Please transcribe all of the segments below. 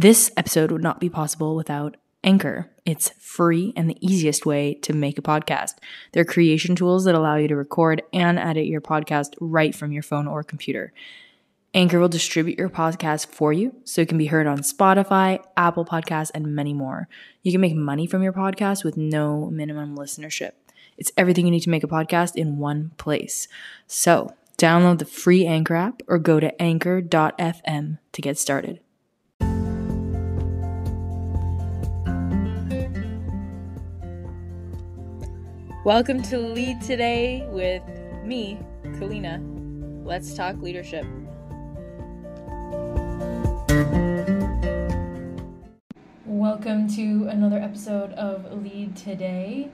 This episode would not be possible without Anchor. It's free and the easiest way to make a podcast. They're creation tools that allow you to record and edit your podcast right from your phone or computer. Anchor will distribute your podcast for you so it can be heard on Spotify, Apple Podcasts, and many more. You can make money from your podcast with no minimum listenership. It's everything you need to make a podcast in one place. So, download the free Anchor app or go to anchor.fm to get started. Welcome to Lead Today with me, Kalyna. Let's talk leadership. Welcome to another episode of Lead Today.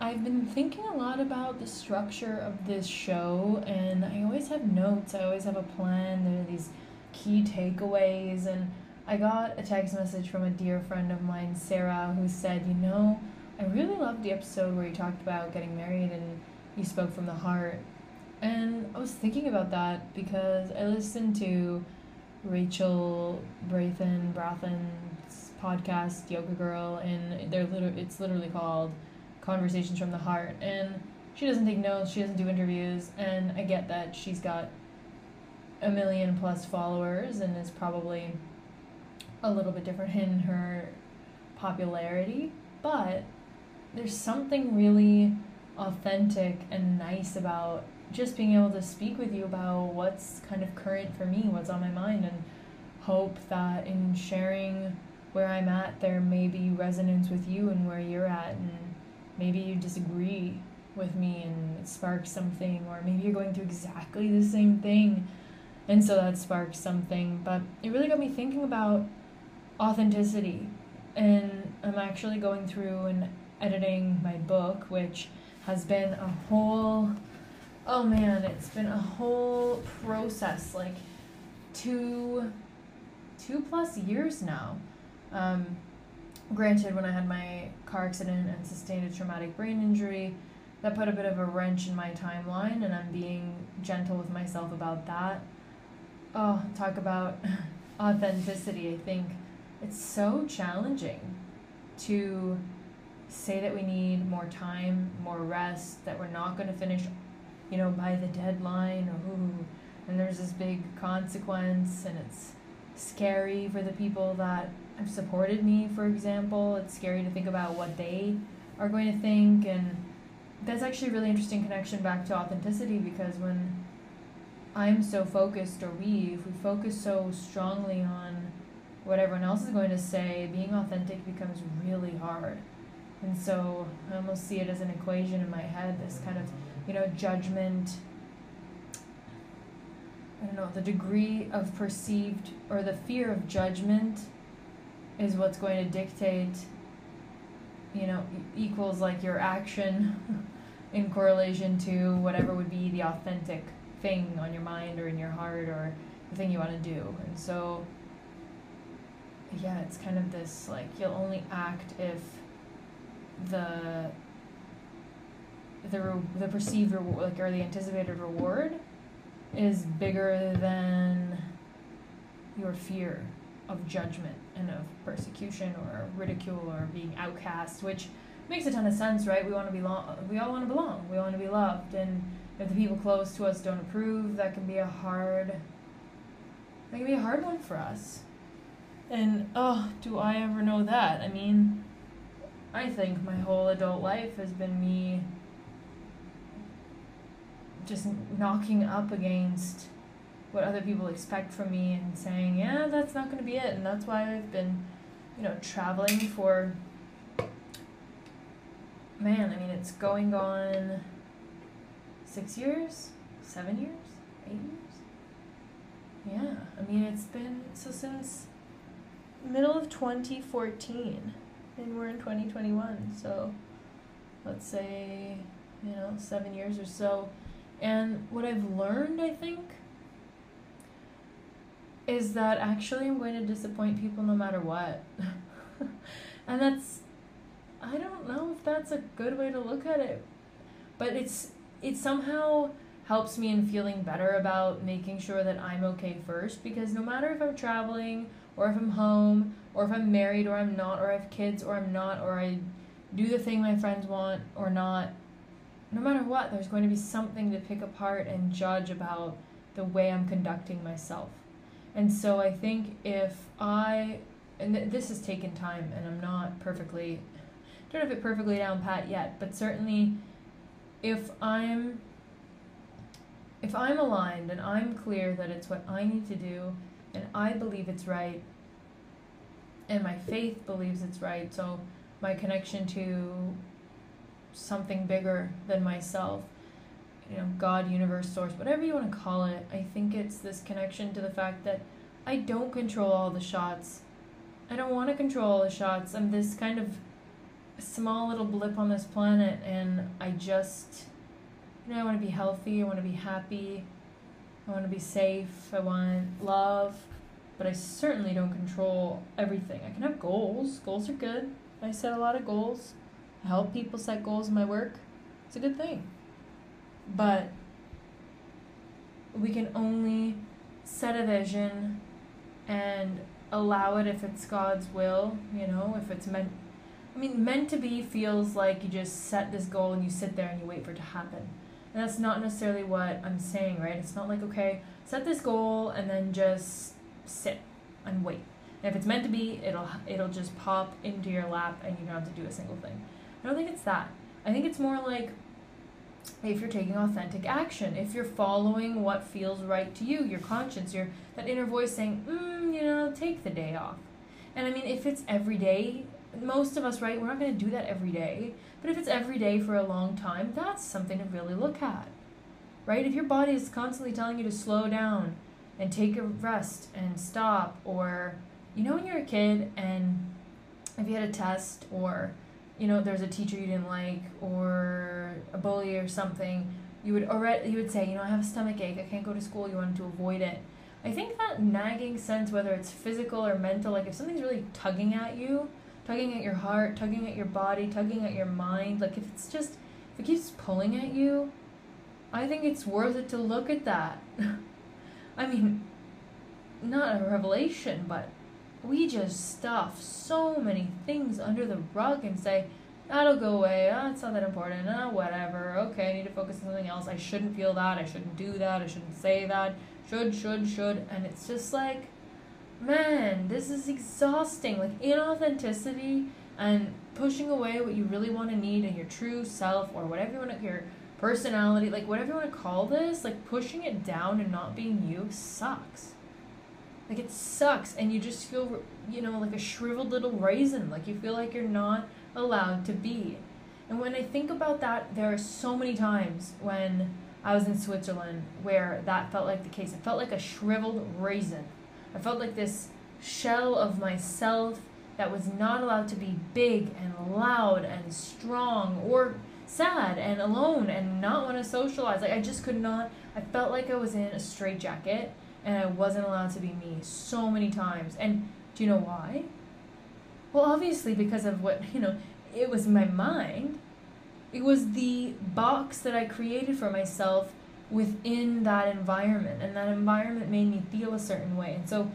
I've been thinking a lot about the structure of this show, and I always have notes, I always have a plan. There are these key takeaways, and I got a text message from a dear friend of mine, Sarah, who said, You know, I really loved the episode where you talked about getting married and you spoke from the heart. And I was thinking about that because I listened to Rachel Brathen Brathen's podcast Yoga Girl and they're literally it's literally called Conversations from the Heart and she doesn't take notes, she doesn't do interviews and I get that she's got a million plus followers and is probably a little bit different in her popularity, but there's something really authentic and nice about just being able to speak with you about what's kind of current for me, what's on my mind, and hope that in sharing where I'm at, there may be resonance with you and where you're at, and maybe you disagree with me and it sparks something, or maybe you're going through exactly the same thing, and so that sparks something. But it really got me thinking about authenticity, and I'm actually going through and editing my book, which has been a whole oh man, it's been a whole process, like two two plus years now. Um, granted, when I had my car accident and sustained a traumatic brain injury, that put a bit of a wrench in my timeline, and I'm being gentle with myself about that. Oh, talk about authenticity. I think it's so challenging to say that we need more time, more rest, that we're not going to finish, you know, by the deadline, ooh, and there's this big consequence, and it's scary for the people that have supported me, for example. It's scary to think about what they are going to think, and that's actually a really interesting connection back to authenticity because when I'm so focused, or we, if we focus so strongly on what everyone else is going to say, being authentic becomes really hard and so I almost see it as an equation in my head, this kind of, you know, judgment. I don't know, the degree of perceived or the fear of judgment is what's going to dictate, you know, equals like your action in correlation to whatever would be the authentic thing on your mind or in your heart or the thing you want to do. And so, yeah, it's kind of this like you'll only act if the the re- the perceived reward, like or the anticipated reward, is bigger than your fear of judgment and of persecution or ridicule or being outcast, which makes a ton of sense, right? We want to be lo- we all want to belong. We want to be loved, and if the people close to us don't approve, that can be a hard that can be a hard one for us. And oh, do I ever know that? I mean, I think my whole adult life has been me just knocking up against what other people expect from me and saying, yeah, that's not going to be it. And that's why I've been, you know, traveling for, man, I mean, it's going on six years, seven years, eight years. Yeah, I mean, it's been, so since middle of 2014 and we're in 2021 so let's say you know seven years or so. And what i've learned i think is that actually i'm going to disappoint people no matter what. And that's i don't know if that's a good way to look at it but it's it somehow helps me in feeling better about making sure that I'm okay first because no matter if I'm traveling or if I'm home or if I'm married or I'm not or I have kids or I'm not or I do the thing my friends want or not, no matter what, there's going to be something to pick apart and judge about the way I'm conducting myself. And so I think if I, and th- this has taken time and I'm not perfectly, don't have it perfectly down pat yet, but certainly if I'm if I'm aligned and I'm clear that it's what I need to do and I believe it's right and my faith believes it's right, so my connection to something bigger than myself, you know, God, universe, source, whatever you want to call it, I think it's this connection to the fact that I don't control all the shots. I don't want to control all the shots. I'm this kind of small little blip on this planet and I just you know, I want to be healthy, I want to be happy, I want to be safe, I want love, but I certainly don't control everything. I can have goals. Goals are good. I set a lot of goals. I help people set goals in my work. It's a good thing. But we can only set a vision and allow it if it's God's will, you know, if it's meant I mean, meant to be feels like you just set this goal and you sit there and you wait for it to happen. And that's not necessarily what I'm saying, right? It's not like, okay, set this goal and then just sit and wait. And if it's meant to be, it'll it'll just pop into your lap and you don't have to do a single thing. I don't think it's that. I think it's more like if you're taking authentic action, if you're following what feels right to you, your conscience, your that inner voice saying, mm, you know, take the day off. And I mean, if it's every day, most of us, right, we're not going to do that every day. But if it's every day for a long time, that's something to really look at. Right? If your body is constantly telling you to slow down and take a rest and stop, or, you know, when you're a kid and if you had a test or, you know, there's a teacher you didn't like or a bully or something, you would already you would say, you know, I have a stomach ache, I can't go to school, you wanted to avoid it. I think that nagging sense, whether it's physical or mental, like if something's really tugging at you, tugging at your heart, tugging at your body, tugging at your mind. Like if it's just if it keeps pulling at you, I think it's worth it to look at that. I mean, not a revelation, but we just stuff so many things under the rug and say, that'll go away, oh, it's not that important, oh, whatever, okay, I need to focus on something else, I shouldn't feel that, I shouldn't do that, I shouldn't say that, should, should, should, and it's just like, man, this is exhausting. Like inauthenticity and pushing away what you really want to need and your true self or whatever you want to, your personality, like whatever you want to call this, like pushing it down and not being you sucks. Like it sucks, and you just feel, you know, like a shriveled little raisin. Like you feel like you're not allowed to be. And when I think about that, there are so many times when I was in Switzerland where that felt like the case. It felt like a shriveled raisin I felt like this shell of myself that was not allowed to be big and loud and strong or sad and alone and not want to socialize. Like I just could not. I felt like I was in a straitjacket and I wasn't allowed to be me so many times. And do you know why? Well, obviously because of what, you know, it was my mind. It was the box that I created for myself within that environment and that environment made me feel a certain way and so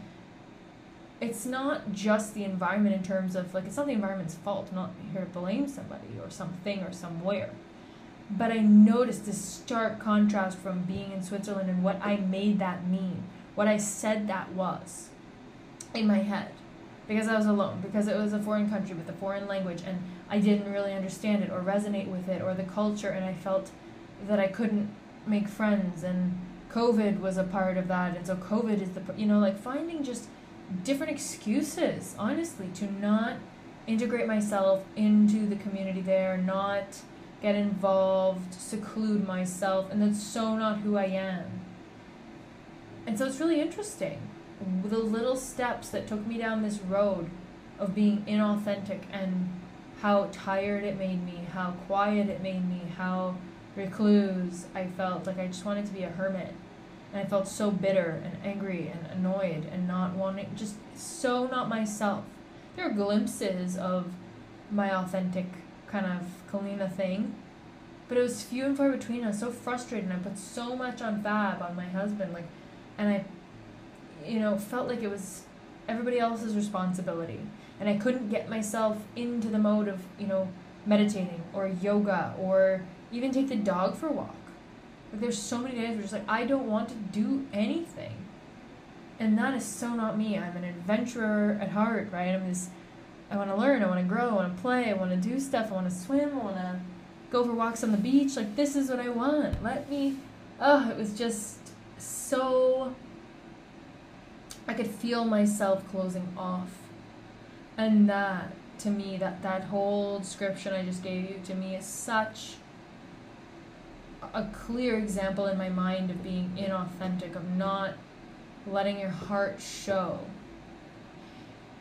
it's not just the environment in terms of like it's not the environment's fault i'm not here to blame somebody or something or somewhere. But i noticed this stark contrast from being in switzerland and what i made that mean what i said that was in my head. Because i was alone because it was a foreign country with a foreign language and i didn't really understand it or resonate with it or the culture and i felt that i couldn't make friends and covid was a part of that and so covid is the you know like finding just different excuses honestly to not integrate myself into the community there not get involved seclude myself and that's so not who i am and so it's really interesting the little steps that took me down this road of being inauthentic and how tired it made me how quiet it made me how recluse. I felt like I just wanted to be a hermit. And I felt so bitter and angry and annoyed and not wanting, just so not myself. There are glimpses of my authentic kind of Kalyna thing, but it was few and far between. I was so frustrated, and I put so much on Fab on my husband, like, and I, you know, felt like it was everybody else's responsibility, and I couldn't get myself into the mode of you know meditating or yoga or even take the dog for a walk. Like there's so many days where just like I don't want to do anything. And that is so not me. I'm an adventurer at heart, right? I'm this I want to learn, I want to grow, I want to play, I want to do stuff, I want to swim, I want to go for walks on the beach. Like this is what I want. Let me oh, it was just so I could feel myself closing off. And that to me that that whole description I just gave you to me is such a clear example in my mind of being inauthentic, of not letting your heart show.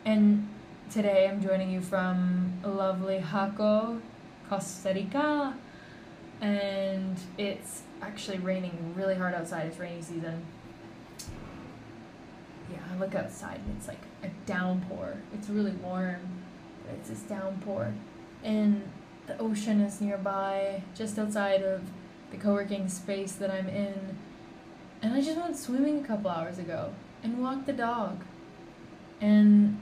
And today I'm joining you from lovely Jaco, Costa Rica, and it's actually raining really hard outside. It's rainy season. Yeah, I look outside and it's like a downpour. It's really warm, but it's this downpour. And the ocean is nearby, just outside of the co working space that I'm in. And I just went swimming a couple hours ago and walked the dog and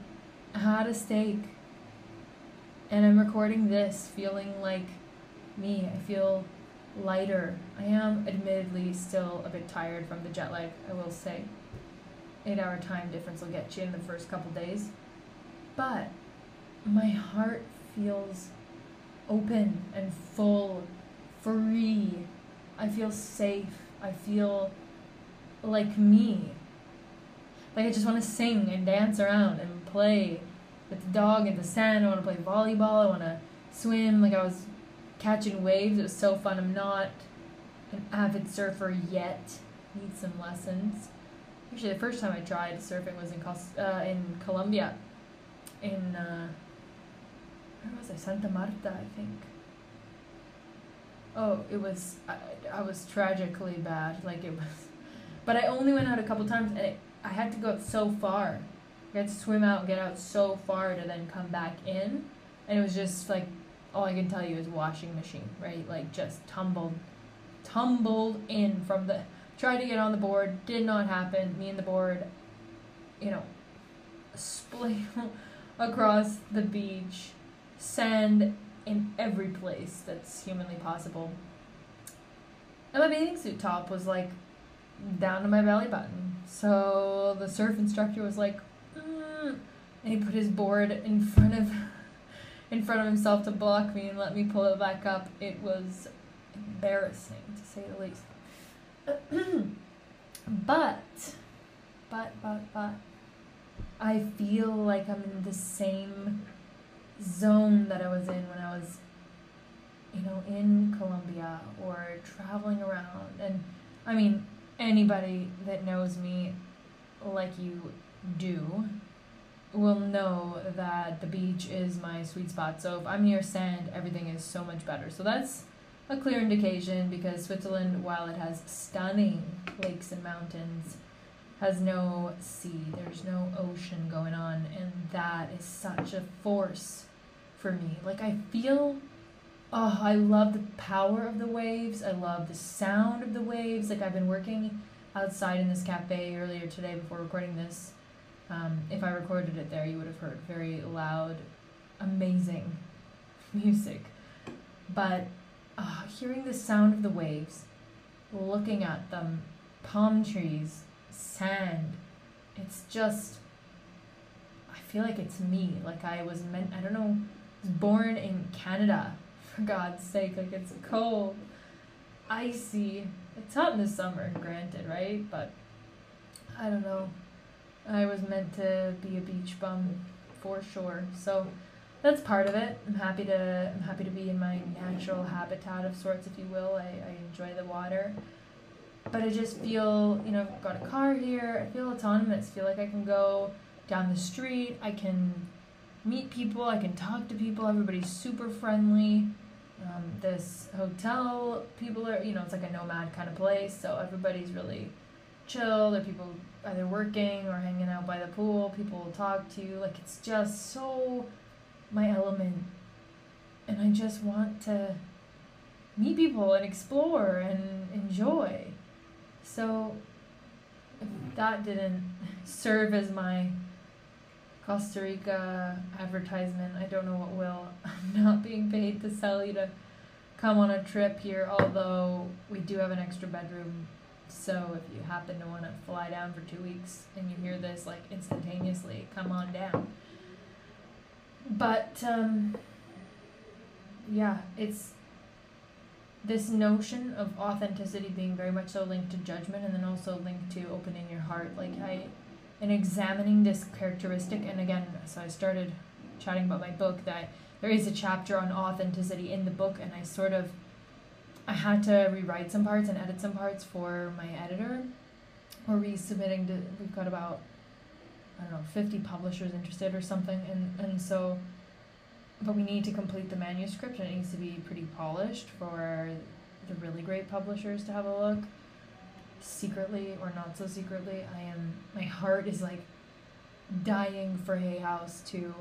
had a steak. And I'm recording this feeling like me. I feel lighter. I am admittedly still a bit tired from the jet lag, I will say. Eight hour time difference will get you in the first couple days. But my heart feels open and full, free, I feel safe. I feel like me. Like I just want to sing and dance around and play with the dog in the sand. I want to play volleyball. I want to swim. Like I was catching waves. It was so fun. I'm not an avid surfer yet. Need some lessons. Actually, the first time I tried surfing was in Cost- uh, in Colombia. In uh, where was I? Santa Marta, I think. Oh, it was I, I was tragically bad. Like it was, but I only went out a couple times, and it, I had to go out so far. I had to swim out get out so far to then come back in, and it was just like all I can tell you is washing machine, right? Like just tumbled, tumbled in from the. Tried to get on the board, did not happen. Me and the board, you know, split across the beach, sand in every place that's humanly possible. And my bathing suit top was like down to my belly button. So the surf instructor was like, mm, and he put his board in front of in front of himself to block me and let me pull it back up. It was embarrassing to say the least. but but but but I feel like I'm in the same zone that I was in when I was, you know, in Colombia or traveling around. And I mean, anybody that knows me like you do will know that the beach is my sweet spot. So if I'm near sand, everything is so much better. So that's a clear indication because Switzerland, while it has stunning lakes and mountains, has no sea, there's no ocean going on, and that is such a force for me. Like, I feel, oh, I love the power of the waves, I love the sound of the waves. Like, I've been working outside in this cafe earlier today before recording this. Um, if I recorded it there, you would have heard very loud, amazing music. But uh, hearing the sound of the waves, looking at them, palm trees, sand. It's just I feel like it's me. Like I was meant I don't know, was born in Canada, for God's sake. Like it's cold, icy. It's hot in the summer, granted, right? But I don't know. I was meant to be a beach bum for sure. So that's part of it. I'm happy to I'm happy to be in my natural habitat of sorts, if you will. I, I enjoy the water but I just feel, you know, I've got a car here. I feel autonomous. Feel like I can go down the street. I can meet people. I can talk to people. Everybody's super friendly. Um, this hotel, people are, you know, it's like a nomad kind of place. So everybody's really chill. There are people either working or hanging out by the pool. People will talk to you. Like it's just so my element. And I just want to meet people and explore and enjoy. So if that didn't serve as my Costa Rica advertisement, I don't know what will. I'm not being paid to sell you to come on a trip here, although we do have an extra bedroom. So if you happen to want to fly down for two weeks and you hear this like instantaneously, come on down. But um, yeah, it's this notion of authenticity being very much so linked to judgment and then also linked to opening your heart. Like I in examining this characteristic and again so I started chatting about my book that there is a chapter on authenticity in the book and I sort of I had to rewrite some parts and edit some parts for my editor. We're resubmitting to we've got about I don't know, fifty publishers interested or something and, and so but we need to complete the manuscript and it needs to be pretty polished for the really great publishers to have a look. Secretly or not so secretly i am my heart is like dying for hay house to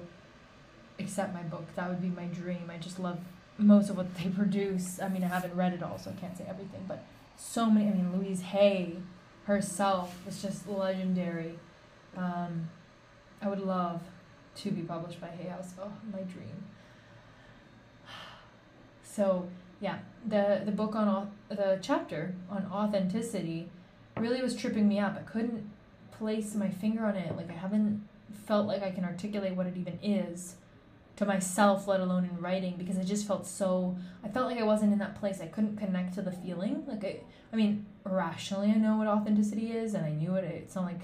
accept my book. That would be my dream. I just love most of what they produce. I mean i haven't read it all so i can't say everything but so many i mean louise hay herself is just legendary. Um, i would love to be published by hay house. Oh my dream so yeah, the the book on the chapter on authenticity really was tripping me up. I couldn't place my finger on it. Like I haven't felt like I can articulate what it even is to myself, let alone in writing, because I just felt so. I felt like I wasn't in that place. I couldn't connect to the feeling. Like I, I mean, rationally, I know what authenticity is, and I knew it. It's not like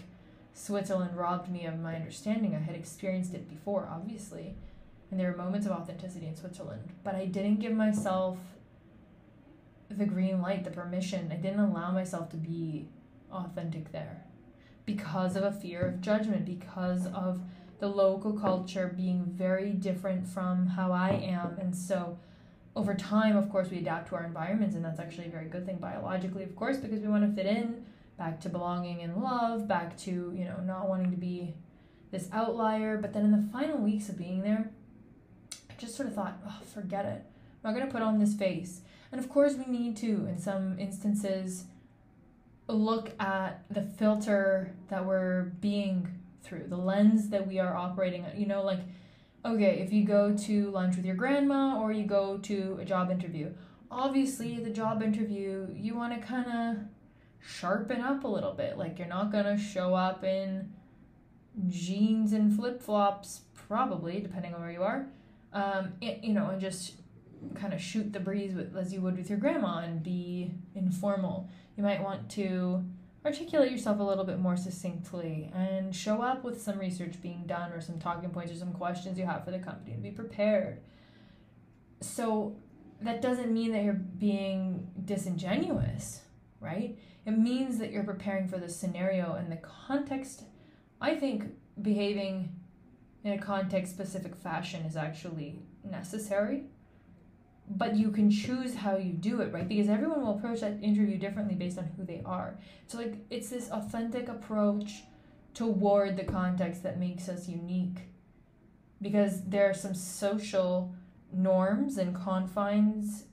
Switzerland robbed me of my understanding. I had experienced it before, obviously and there were moments of authenticity in Switzerland, but I didn't give myself the green light, the permission. I didn't allow myself to be authentic there because of a fear of judgment, because of the local culture being very different from how I am. And so over time, of course, we adapt to our environments, and that's actually a very good thing biologically, of course, because we want to fit in, back to belonging and love, back to, you know, not wanting to be this outlier. But then in the final weeks of being there, just sort of thought, oh, forget it. I'm not going to put on this face. And of course, we need to, in some instances, look at the filter that we're being through, the lens that we are operating at. You know, like, okay, if you go to lunch with your grandma or you go to a job interview, obviously, the job interview, you want to kind of sharpen up a little bit. Like, you're not going to show up in jeans and flip flops, probably, depending on where you are um, you know, and just kind of shoot the breeze with as you would with your grandma and be informal. You might want to articulate yourself a little bit more succinctly and show up with some research being done or some talking points or some questions you have for the company and be prepared. So that doesn't mean that you're being disingenuous, right? It means that you're preparing for the scenario and the context. I think behaving in a context specific fashion is actually necessary. But you can choose how you do it right? Because everyone will approach that interview differently based on who they are. So like it's this authentic approach toward the context that makes us unique. Because there are some social norms and confines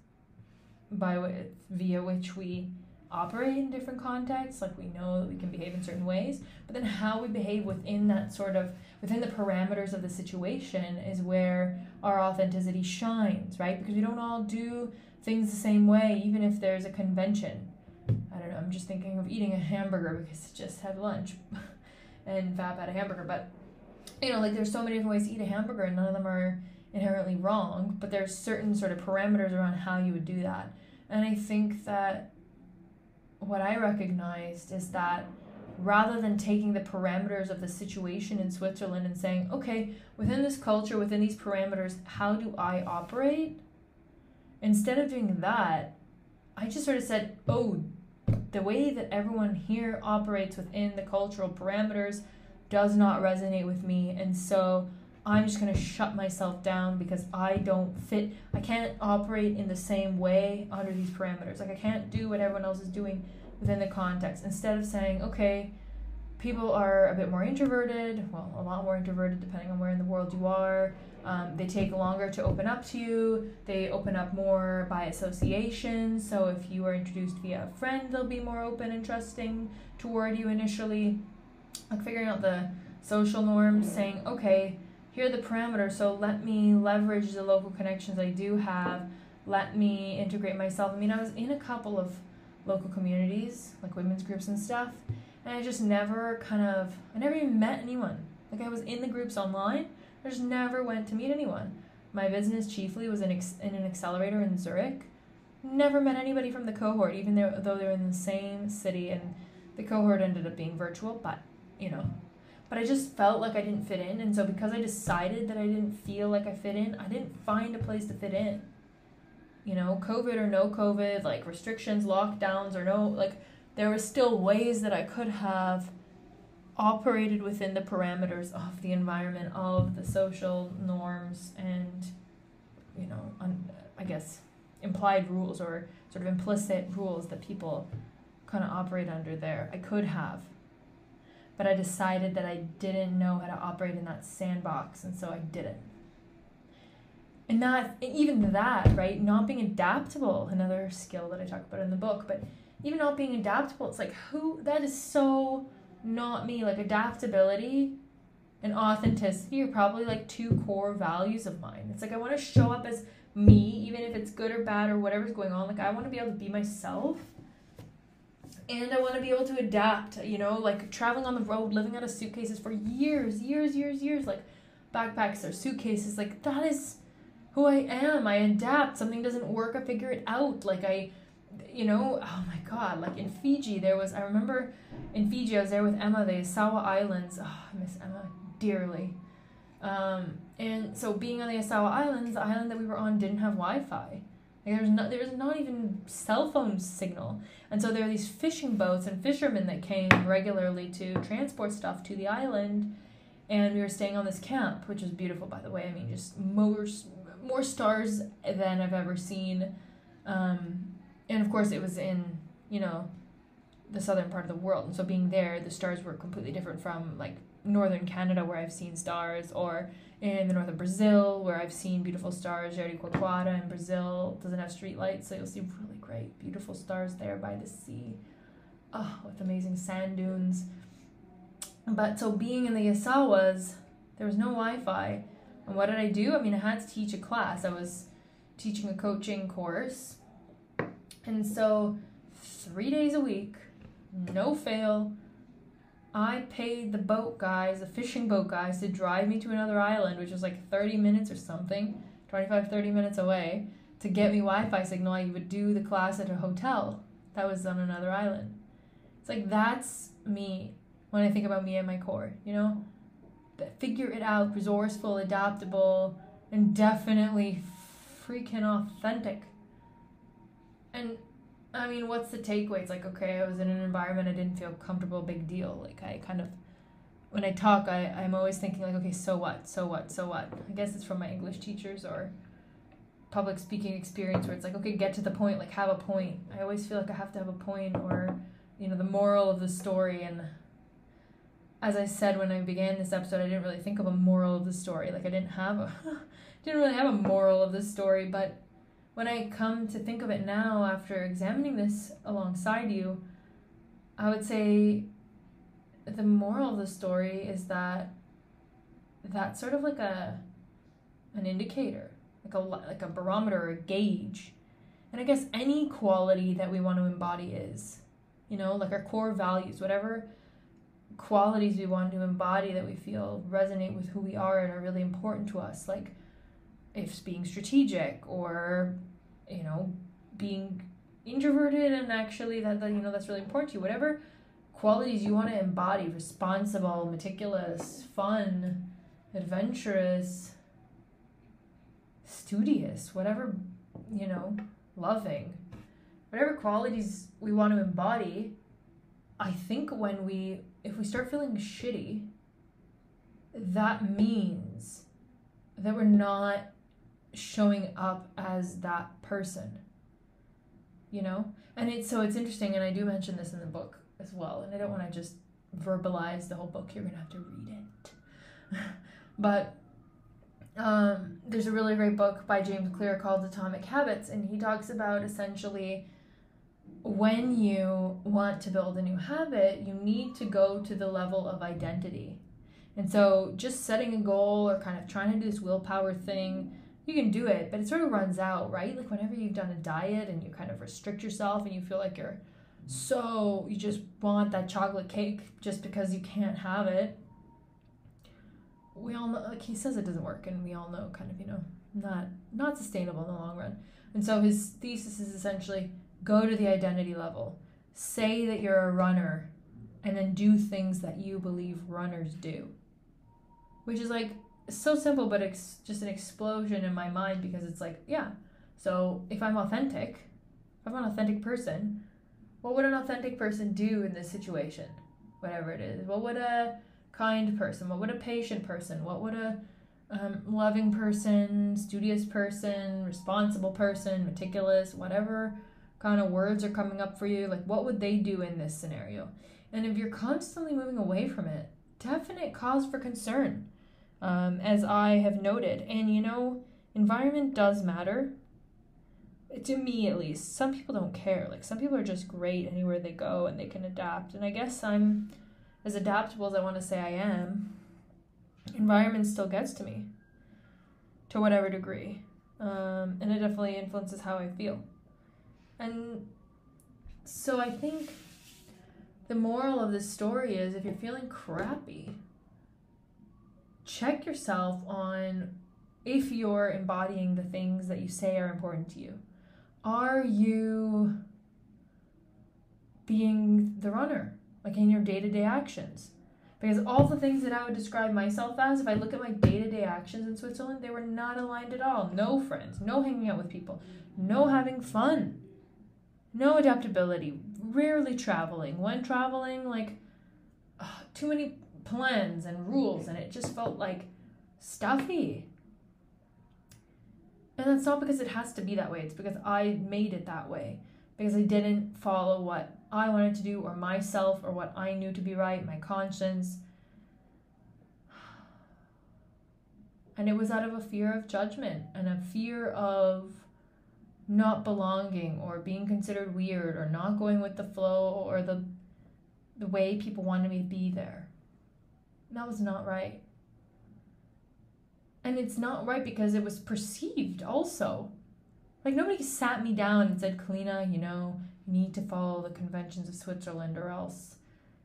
by via which we operate in different contexts like we know that we can behave in certain ways but then how we behave within that sort of within the parameters of the situation is where our authenticity shines right? Because we don't all do things the same way even if there's a convention. I don't know i'm just thinking of eating a hamburger because I just had lunch and Fab had a hamburger but you know like there's so many different ways to eat a hamburger and none of them are inherently wrong but there's certain sort of parameters around how you would do that. And i think that what I recognized is that rather than taking the parameters of the situation in Switzerland and saying, okay, within this culture, within these parameters, how do I operate? Instead of doing that, I just sort of said, oh, the way that everyone here operates within the cultural parameters does not resonate with me. And so I'm just going to shut myself down because I don't fit. I can't operate in the same way under these parameters. Like, I can't do what everyone else is doing within the context. Instead of saying, okay, people are a bit more introverted, well, a lot more introverted depending on where in the world you are. Um, they take longer to open up to you. They open up more by association. So if you are introduced via a friend, they'll be more open and trusting toward you initially. Like figuring out the social norms, saying, okay, here are the parameters, so let me leverage the local connections I do have. Let me integrate myself. I mean, I was in a couple of local communities, like women's groups and stuff, and I just never kind of, I never even met anyone. Like, I was in the groups online, I just never went to meet anyone. My business chiefly was in, in an accelerator in Zurich. Never met anybody from the cohort, even though, though they were in the same city, and the cohort ended up being virtual, but, you know, but I just felt like I didn't fit in. And so because I decided that I didn't feel like I fit in, I didn't find a place to fit in. You know, COVID or no COVID, like restrictions, lockdowns or no, like there were still ways that I could have operated within the parameters of the environment, of the social norms and, you know, un- I guess implied rules or sort of implicit rules that people kind of operate under there. I could have but I decided that I didn't know how to operate in that sandbox, and so I didn't. And that, even that, right? Not being adaptable, another skill that I talk about in the book, but even not being adaptable, it's like, who, that is so not me. Like, adaptability and authenticity are probably like two core values of mine. It's like, I want to show up as me, even if it's good or bad or whatever's going on. Like, I want to be able to be myself and I want to be able to adapt, you know, like traveling on the road, living out of suitcases for years, years, years, years, like backpacks or suitcases, like that is who I am. I adapt. Something doesn't work, I figure it out. Like I, you know, oh my god, like in Fiji, there was, I remember in Fiji, I was there with Emma, the Yasawa Islands. Oh, I miss Emma dearly. Um, and so being on the Yasawa Islands, the island that we were on didn't have Wi Fi. Like there's not there's not even cell phone signal. And so there are these fishing boats and fishermen that came regularly to transport stuff to the island. And we were staying on this camp, which was beautiful by the way. I mean just more more stars than I've ever seen. Um, and of course it was in, you know, the southern part of the world. And so being there, the stars were completely different from like northern Canada where I've seen stars or in the north of Brazil, where I've seen beautiful stars. Jericoacoara in Brazil doesn't have street lights, so you'll see really great, beautiful stars there by the sea. Oh, with amazing sand dunes. But so being in the Yasawas, there was no Wi Fi. And what did I do? I mean, I had to teach a class. I was teaching a coaching course. And so, three days a week, no fail, I paid the boat guys, the fishing boat guys, to drive me to another island, which was like 30 minutes or something, 25, 30 minutes away, to get me Wi Fi signal. I would do the class at a hotel that was on another island. It's like that's me when I think about me at my core, you know? Figure it out, resourceful, adaptable, and definitely freaking authentic. And I mean, what's the takeaway? It's like, okay, I was in an environment I didn't feel comfortable, big deal. Like, I kind of, when I talk, I, I'm always thinking, like, okay, so what? So what? So what? I guess it's from my English teachers or public speaking experience where it's like, okay, get to the point, like, have a point. I always feel like I have to have a point or, you know, the moral of the story. And as I said when I began this episode, I didn't really think of a moral of the story. Like, I didn't have a, didn't really have a moral of the story, but when I come to think of it now after examining this alongside you, I would say the moral of the story is that that's sort of like a an indicator, like a like a barometer or a gauge. And I guess any quality that we want to embody is, you know, like our core values, whatever qualities we want to embody that we feel resonate with who we are and are really important to us, like if it's being strategic or you know being introverted and actually that, that you know that's really important to you whatever qualities you want to embody responsible meticulous fun adventurous studious whatever you know loving whatever qualities we want to embody i think when we if we start feeling shitty that means that we're not showing up as that person you know and it's so it's interesting and i do mention this in the book as well and i don't want to just verbalize the whole book. You're gonna have to read it. but um, there's a really great book by James Clear called Atomic Habits, and he talks about essentially when you want to build a new habit, you need to go to the level of identity. And so just setting a goal or kind of trying to do this willpower thing, you can do it, but it sort of runs out, right? Like whenever you've done a diet and you kind of restrict yourself and you feel like you're so you just want that chocolate cake just because you can't have it. We all know like he says it doesn't work and we all know kind of, you know, not not sustainable in the long run. And so his thesis is essentially go to the identity level. Say that you're a runner and then do things that you believe runners do. Which is like so simple but it's just an explosion in my mind because it's like, yeah. So if I'm authentic, if I'm an authentic person, what would an authentic person do in this situation? Whatever it is. What would a kind person, what would a patient person, what would a um, loving person, studious person, responsible person, meticulous, whatever kind of words are coming up for you, like what would they do in this scenario? And if you're constantly moving away from it, definite cause for concern, um, as I have noted. And you know, environment does matter. To me at least. Some people don't care. Like some people are just great anywhere they go and they can adapt. And i guess i'm as adaptable as i want to say i am. Environment still gets to me to whatever degree. Um, and it definitely influences how i feel. And so i think the moral of this story is if you're feeling crappy check yourself on if you're embodying the things that you say are important to you are you being the runner, like in your day to day actions? Because all the things that I would describe myself as, if I look at my day to day actions in Switzerland, they were not aligned at all. No friends, no hanging out with people, no having fun, no adaptability, rarely traveling. When traveling, like too many plans and rules, and it just felt like stuffy. And that's not because it has to be that way, it's because I made it that way. Because I didn't follow what I wanted to do or myself or what I knew to be right, my conscience. And it was out of a fear of judgment and a fear of not belonging or being considered weird or not going with the flow or the the way people wanted me to be there. That was not right. And it's not right because it was perceived also. Like nobody sat me down and said, Kalyna, you know, you need to follow the conventions of Switzerland or else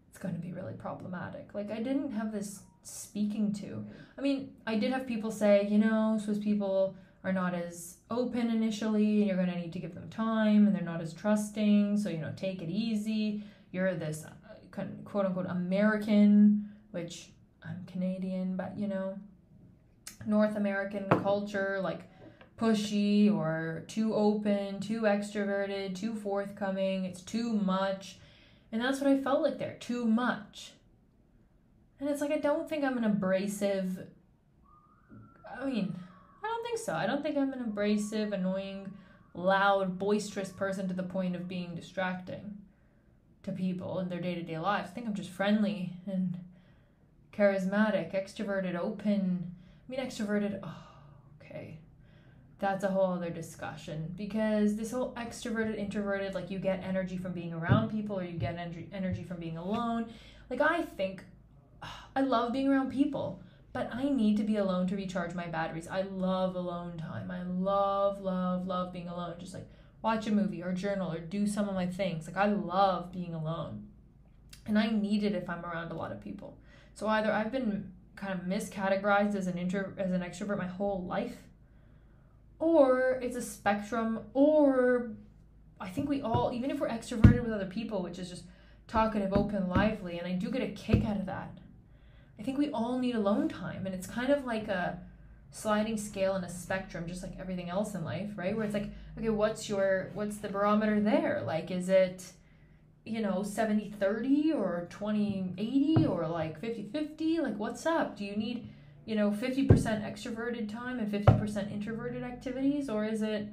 it's going to be really problematic. Like I didn't have this speaking to. I mean, I did have people say, you know, Swiss people are not as open initially and you're going to need to give them time and they're not as trusting, so you know, take it easy. You're this uh, quote unquote American, which I'm Canadian, but you know, North American culture, like pushy or too open, too extroverted, too forthcoming, it's too much. And that's what I felt like there, too much. And it's like I don't think I'm an abrasive I mean, I don't think so. I don't think I'm an abrasive, annoying, loud, boisterous person to the point of being distracting to people in their day-to-day lives. I think I'm just friendly and charismatic, extroverted, open, I mean, extroverted, oh, okay. That's a whole other discussion because this whole extroverted, introverted, like you get energy from being around people or you get energy, energy from being alone. Like, I think I love being around people, but I need to be alone to recharge my batteries. I love alone time. I love, love, love being alone. Just like watch a movie or journal or do some of my things. Like, I love being alone. And I need it if I'm around a lot of people. So either I've been kind of miscategorized as an intro as an extrovert my whole life or it's a spectrum or i think we all even if we're extroverted with other people which is just talkative open lively and i do get a kick out of that i think we all need alone time and it's kind of like a sliding scale in a spectrum just like everything else in life right? Where it's like okay what's your what's the barometer there? Like is it you know 70 30 or 20 80 or like 50 50 like what's up do you need you know 50% extroverted time and 50% introverted activities or is it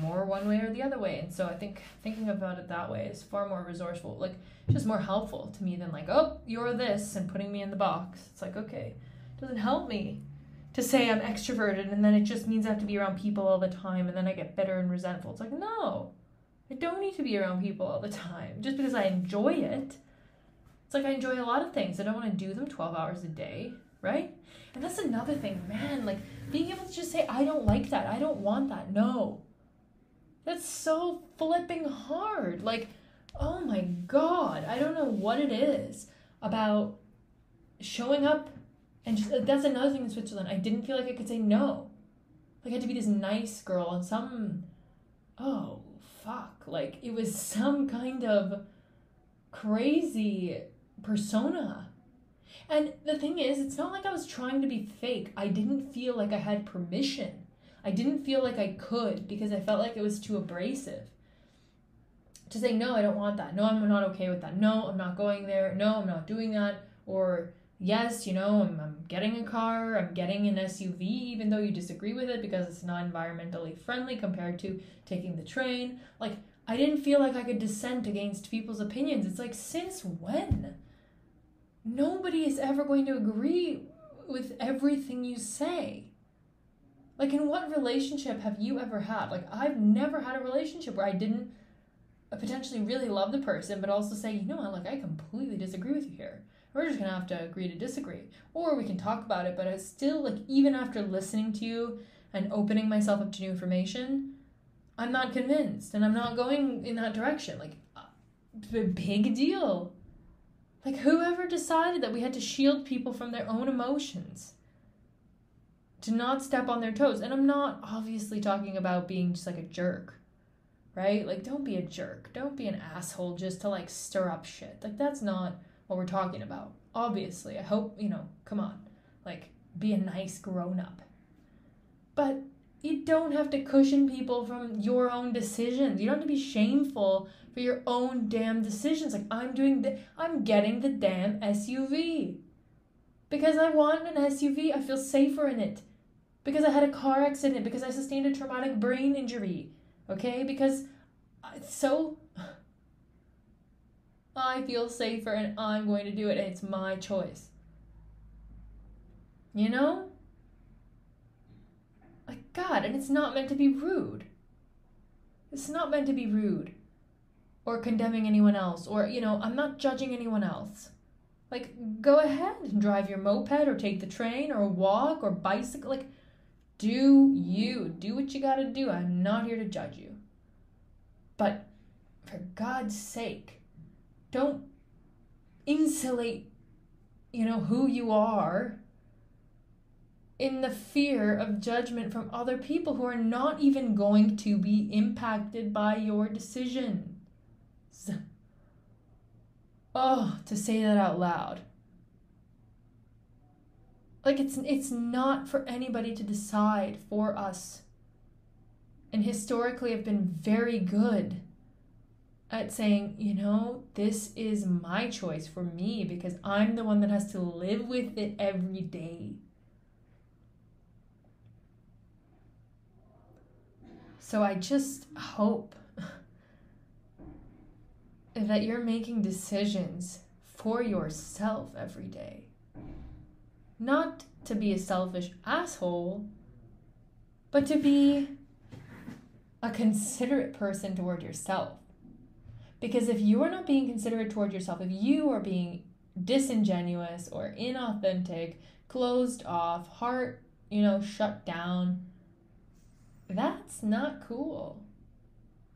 more one way or the other way. And so I think thinking about it that way is far more resourceful, like just more helpful to me than like, oh, you're this and putting me in the box. It's like, okay, it doesn't help me to say I'm extroverted and then it just means I have to be around people all the time and then I get bitter and resentful. It's like, no, I don't need to be around people all the time just because I enjoy it. It's like I enjoy a lot of things. I don't want to do them 12 hours a day, right? And that's another thing, man, like being able to just say, I don't like that. I don't want that. No. That's so flipping hard. Like, oh my God. I don't know what it is about showing up and just, uh, that's another thing in Switzerland. I didn't feel like I could say no. Like, I had to be this nice girl and some, oh, fuck. Like, it was some kind of crazy persona. And the thing is, it's not like I was trying to be fake. I didn't feel like I had permission I didn't feel like I could because I felt like it was too abrasive. To say, no, I don't want that. No, I'm not okay with that. No, I'm not going there. No, I'm not doing that. Or, yes, you know, I'm, I'm getting a car, I'm getting an SUV, even though you disagree with it because it's not environmentally friendly compared to taking the train. Like, I didn't feel like I could dissent against people's opinions. It's like, since when? Nobody is ever going to agree with everything you say. Like, in what relationship have you ever had? Like, I've never had a relationship where I didn't potentially really love the person, but also say, you know what, like, I completely disagree with you here. We're just gonna have to agree to disagree. Or we can talk about it, but it's still, like, even after listening to you and opening myself up to new information, I'm not convinced and I'm not going in that direction. Like, uh, a big deal. Like, whoever decided that we had to shield people from their own emotions? to not step on their toes. And I'm not obviously talking about being just like a jerk, right? Like, don't be a jerk. Don't be an asshole just to like stir up shit. Like, that's not what we're talking about. Obviously, I hope, you know, come on. Like, be a nice grown up. But you don't have to cushion people from your own decisions. You don't have to be shameful for your own damn decisions. Like, I'm doing the, I'm getting the damn SUV. Because I want an SUV, I feel safer in it because I had a car accident, because I sustained a traumatic brain injury, okay? Because it's so I feel safer and I'm going to do it and it's my choice. You know? Like, God, and it's not meant to be rude. It's not meant to be rude or condemning anyone else or, you know, I'm not judging anyone else. Like, go ahead and drive your moped or take the train or walk or bicycle. Like, do you. Do what you gotta do. I'm not here to judge you. But for God's sake, don't insulate, you know, who you are in the fear of judgment from other people who are not even going to be impacted by your decisions. Oh, to say that out loud. Like it's it's not for anybody to decide for us. And historically have been very good at saying, you know, this is my choice for me because I'm the one that has to live with it every day. So I just hope that you're making decisions for yourself every day. Not to be a selfish asshole, but to be a considerate person toward yourself. Because if you are not being considerate toward yourself, if you are being disingenuous or inauthentic, closed off, heart, you know, shut down, that's not cool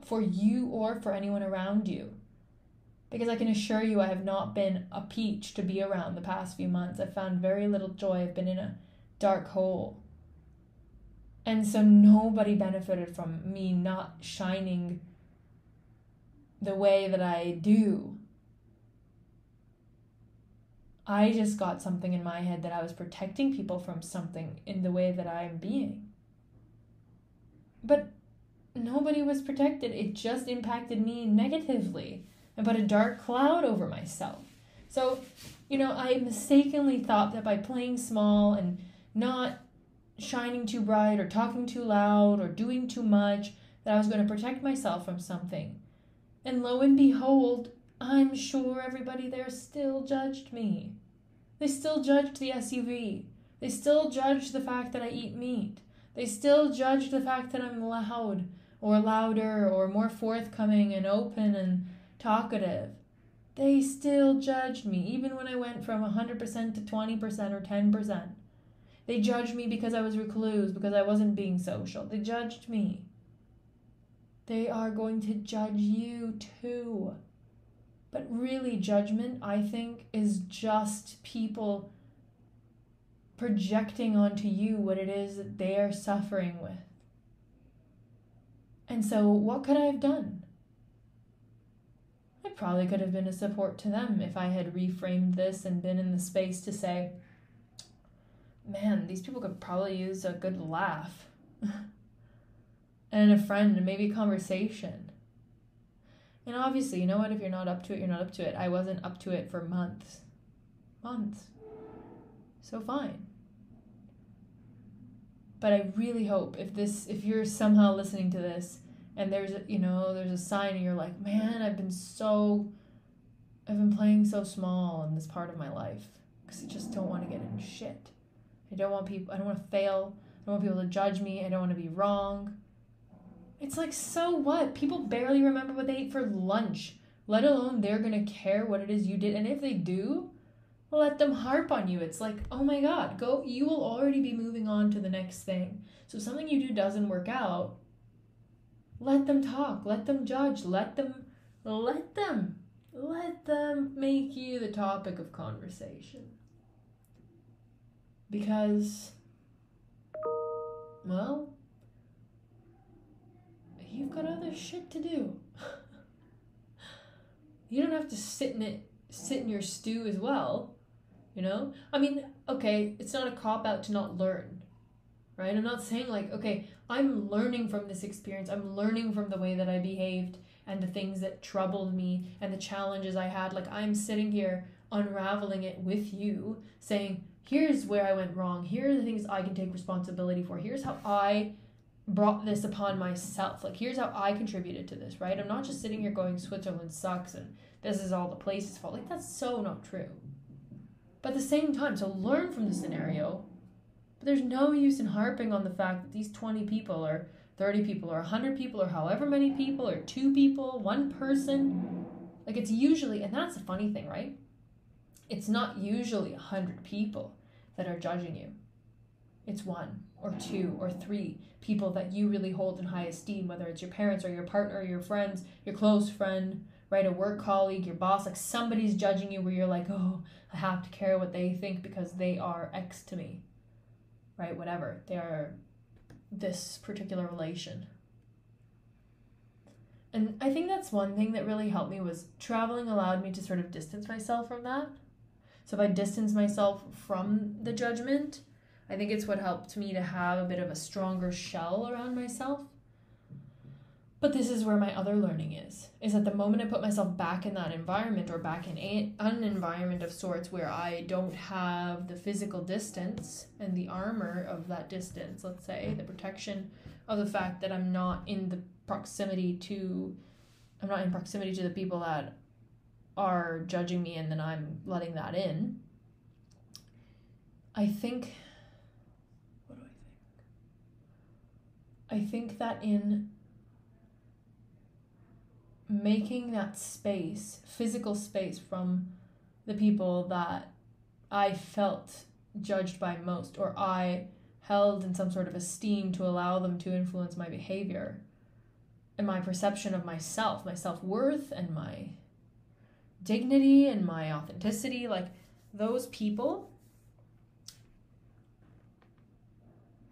for you or for anyone around you because I can assure you I have not been a peach to be around the past few months. I've found very little joy. I've been in a dark hole. And so nobody benefited from me not shining the way that I do. I just got something in my head that I was protecting people from something in the way that I am being. But nobody was protected. It just impacted me negatively and put a dark cloud over myself. So, you know, I mistakenly thought that by playing small and not shining too bright or talking too loud or doing too much, that I was going to protect myself from something. And lo and behold, I'm sure everybody there still judged me. They still judged the SUV. They still judged the fact that I eat meat. They still judged the fact that I'm loud or louder or more forthcoming and open and talkative. They still judged me, even when I went from 100% to 20% or 10%. They judged me because I was recluse, because I wasn't being social. They judged me. They are going to judge you too. But really, judgment, I think, is just people projecting onto you what it is that they are suffering with. And so, what could I have done? I probably could have been a support to them if I had reframed this and been in the space to say, man, these people could probably use a good laugh. and a friend and maybe a conversation. And obviously, you know what? If you're not up to it, you're not up to it. I wasn't up to it for months. Months. So fine. But I really hope if this if you're somehow listening to this and there's a, you know, there's a sign and you're like, "Man, I've been so I've been playing so small in this part of my life because I just don't want to get in shit. I don't want people I don't want to fail. I don't want people to judge me. I don't want to be wrong. It's like, so what? People barely remember what they ate for lunch, let alone they're to care what it is you did. And if they do, let them harp on you. It's like, oh my God, go, you will already be moving on to the next thing. So if something you do doesn't work out, let them talk, let them judge, let them, let them, let them make you the topic of conversation. Because, well, you've got other shit to do. you don't have to sit in it, sit in your stew as well. You know? I mean, okay, it's not a cop out to not learn. Right? I'm not saying like, okay, I'm learning from this experience. I'm learning from the way that I behaved and the things that troubled me and the challenges I had. Like I'm sitting here unraveling it with you, saying, here's where I went wrong. Here are the things I can take responsibility for. Here's how I brought this upon myself. Like, here's how I contributed to this, right? I'm not just sitting here going, Switzerland sucks and this is all the place's fault. Like, that's so not true. But at the same time, so learn from the scenario, but there's no use in harping on the fact that these 20 people or 30 people or 100 people or however many people or two people, one person. Like, it's usually, and that's the funny thing, right? It's not usually 100 people that are judging you, it's one or two or three people that you really hold in high esteem, whether it's your parents or your partner, or your friends, your close friend, right? A work colleague, your boss, like somebody's judging you where you're like, oh, I have to care what they think because they are X to me, right? Whatever. They are this particular relation. And I think that's one thing that really helped me was traveling allowed me to sort of distance myself from that. So if I distance myself from the judgment, I think it's what helped me to have a bit of a stronger shell around myself. But this is where my other learning is. Is at the moment I put myself back in that environment or back in a, an environment of sorts where I don't have the physical distance and the armor of that distance, let's say, the protection of the fact that I'm not in the proximity to I'm not in proximity to the people that are judging me and then I'm letting that in. I think I think that in making that space, physical space from the people that I felt judged by most or I held in some sort of esteem to allow them to influence my behavior and my perception of myself, my self worth, and my dignity and my authenticity. Like those people,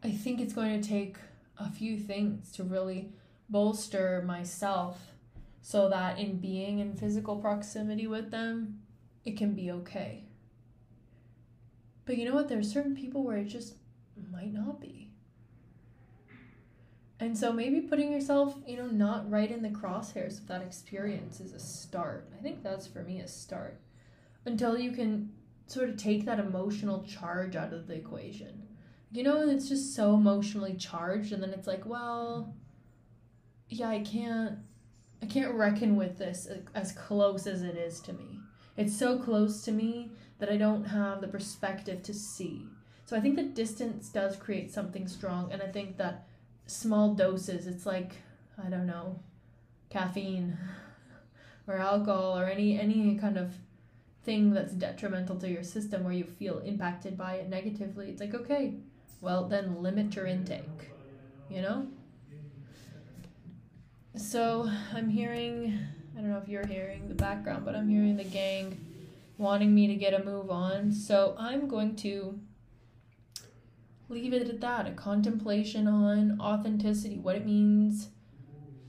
I think it's going to take a few things to really bolster myself so that in being in physical proximity with them, it can be okay. But you know what? There's certain people where it just might not be. And so maybe putting yourself, you know, not right in the crosshairs of that experience is a start. I think that's for me a start. Until you can sort of take that emotional charge out of the equation you know, it's just so emotionally charged, and then it's like, well, yeah, I can't I can't reckon with this as close as it is to me. It's so close to me that I don't have the perspective to see. So I think the distance does create something strong and I think that small doses it's like I don't know, caffeine or alcohol or any any kind of thing that's detrimental to your system where you feel impacted by it negatively. It's like, okay, well then limit your intake. You know? So I'm hearing, I don't know if you're hearing the background, but I'm hearing the gang wanting me to get a move on. So I'm going to leave it at that a contemplation on authenticity, what it means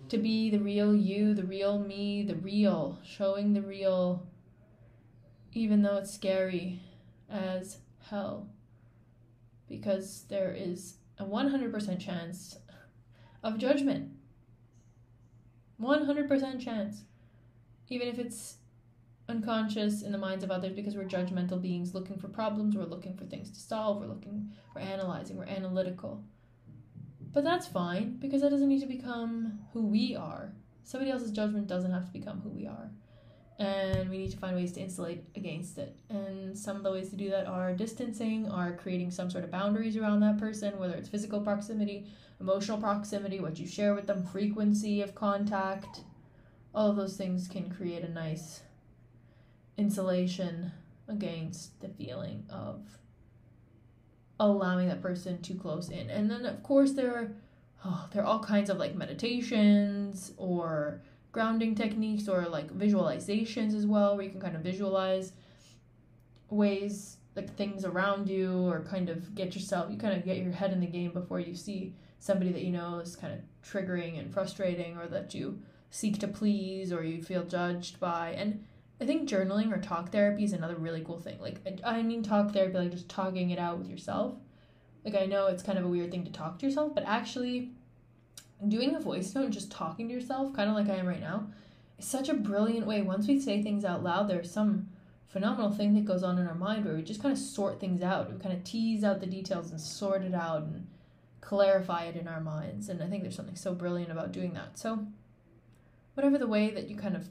to be the real you, the real me, the real, showing the real, even though it's scary as hell. Because there is a 100% chance of judgment 100% chance. Even if it's unconscious in the minds of others because we're judgmental beings looking for problems, we're looking for things to solve, we're looking, we're analyzing, we're analytical. But that's fine because that doesn't need to become who we are. Somebody else's judgment doesn't have to become who we are. And we need to find ways to insulate against it. And some of the ways to do that are distancing, are creating some sort of boundaries around that person, whether it's physical proximity, emotional proximity, what you share with them, frequency of contact. All of those things can create a nice insulation against the feeling of allowing that person too close in. And then of course there are oh, there are all kinds of like meditations or grounding techniques or like visualizations as well where you can kind of visualize ways like things around you or kind of get yourself you kind of get your head in the game before you see somebody that you know is kind of triggering and frustrating or that you seek to please or you feel judged by. And i think journaling or talk therapy is another really cool thing. Like i mean talk therapy like just talking it out with yourself. Like i know it's kind of a weird thing to talk to yourself but actually doing a voice note and just talking to yourself kind of like i am right now is such a brilliant way once we say things out loud there's some phenomenal thing that goes on in our mind where we just kind of sort things out we kind of tease out the details and sort it out and clarify it in our minds. And I think there's something so brilliant about doing that. So, whatever the way that you kind of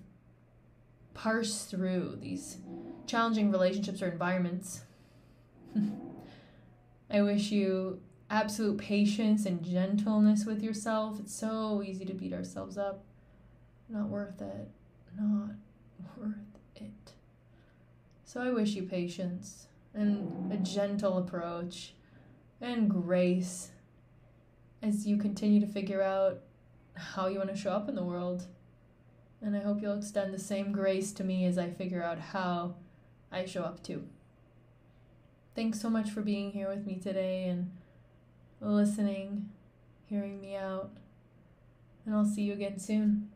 parse through these challenging relationships or environments, I wish you absolute patience and gentleness with yourself. It's so easy to beat ourselves up. Not worth it. Not worth it. So I wish you patience and a gentle approach and grace as you continue to figure out how you want to show up in the world. And I hope you'll extend the same grace to me as I figure out how I show up too. Thanks so much for being here with me today and listening, hearing me out. And I'll see you again soon.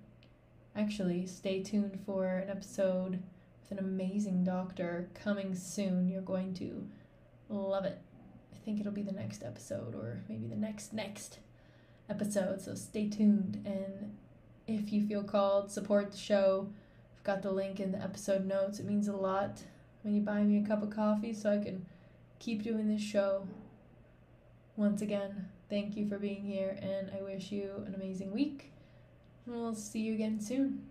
Actually, stay tuned for an episode with an amazing doctor coming soon. You're going to love it I think it'll be the next episode or maybe the next next episode. So stay tuned. And if you feel called, support the show. I've got the link in the episode notes. It means a lot when you buy me a cup of coffee so I can keep doing this show. Once again, thank you for being here, and I wish you an amazing week. We'll see you again soon.